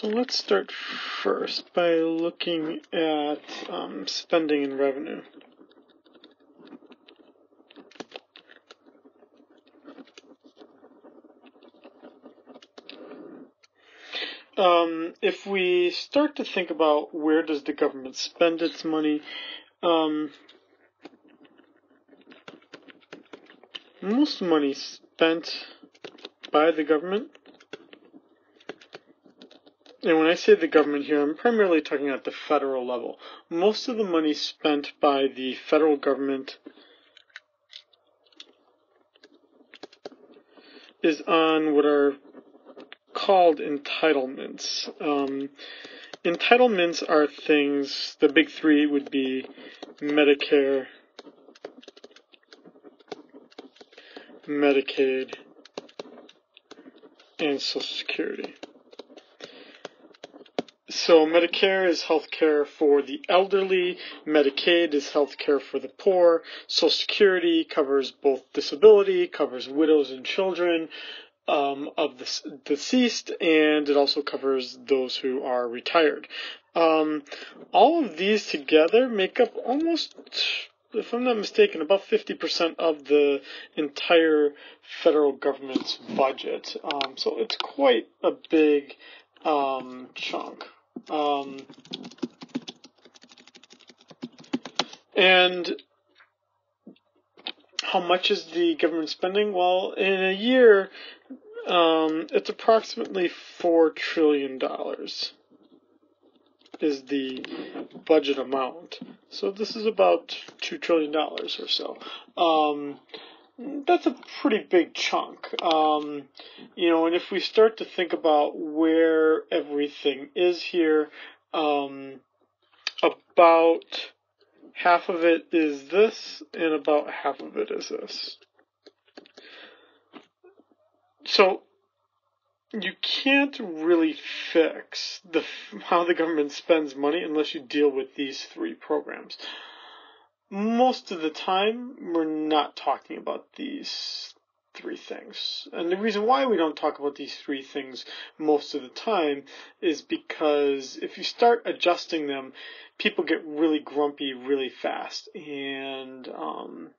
So let's start first by looking at um, spending and revenue. Um, if we start to think about where does the government spend its money, um, most money spent by the government and when I say the government here, I'm primarily talking at the federal level. Most of the money spent by the federal government is on what are called entitlements. Um, entitlements are things, the big three would be Medicare, Medicaid, and Social Security. So Medicare is health care for the elderly, Medicaid is health care for the poor, Social Security covers both disability, covers widows and children um, of the deceased, and it also covers those who are retired. Um, all of these together make up almost if I'm not mistaken, about 50% of the entire federal government's budget. Um, so it's quite a big um, chunk. Um, and how much is the government spending? Well, in a year, um, it's approximately four trillion dollars is the budget amount. So this is about two trillion dollars or so. Um, that's a pretty big chunk. Um, you know, and if we start to think about where everything is here, um, about half of it is this, and about half of it is this. So you can't really fix the how the government spends money unless you deal with these three programs most of the time, we're not talking about these three things. And the reason why we don't talk about these three things most of the time is because if you start adjusting them, people get really grumpy really fast. And, um,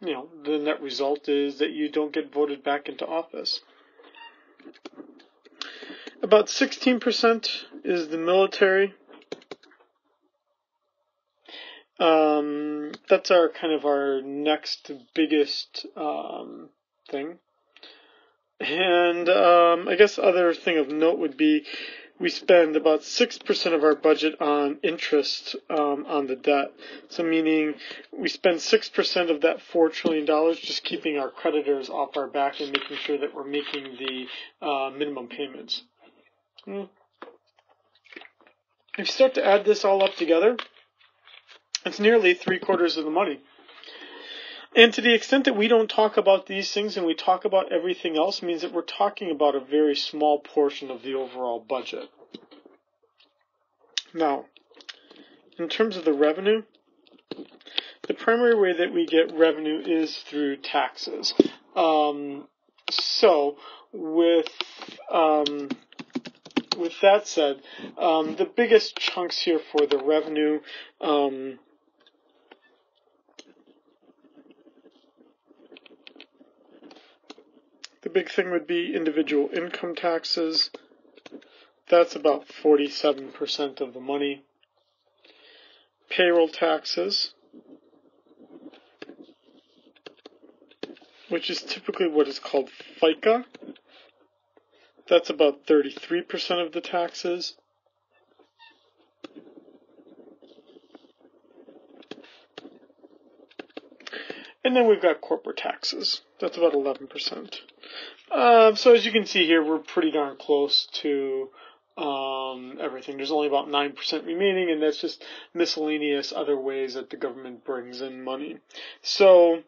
you know, the net result is that you don't get voted back into office. About 16% is the military. Um, that's our kind of our next biggest um, thing. And um, I guess other thing of note would be we spend about 6% of our budget on interest um, on the debt. So, meaning we spend 6% of that $4 trillion just keeping our creditors off our back and making sure that we're making the uh, minimum payments. Hmm. If you start to add this all up together, it's nearly three quarters of the money. And to the extent that we don't talk about these things and we talk about everything else means that we're talking about a very small portion of the overall budget. Now, in terms of the revenue, the primary way that we get revenue is through taxes. Um, so, with um, with that said, um, the biggest chunks here for the revenue um, big thing would be individual income taxes. That's about 47% of the money. Payroll taxes, which is typically what is called FICA. That's about 33% of the taxes. And then we've got corporate taxes. That's about 11%. Uh, so as you can see here, we're pretty darn close to um, everything. There's only about 9% remaining, and that's just miscellaneous other ways that the government brings in money. So,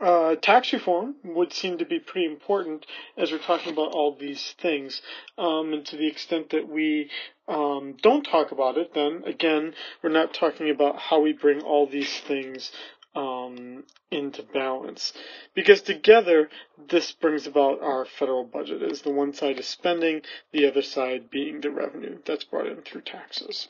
uh, tax reform would seem to be pretty important as we're talking about all these things. Um, and to the extent that we um, don't talk about it, then again, we're not talking about how we bring all these things um, into balance. Because together, this brings about our federal budget, as the one side is spending, the other side being the revenue that's brought in through taxes.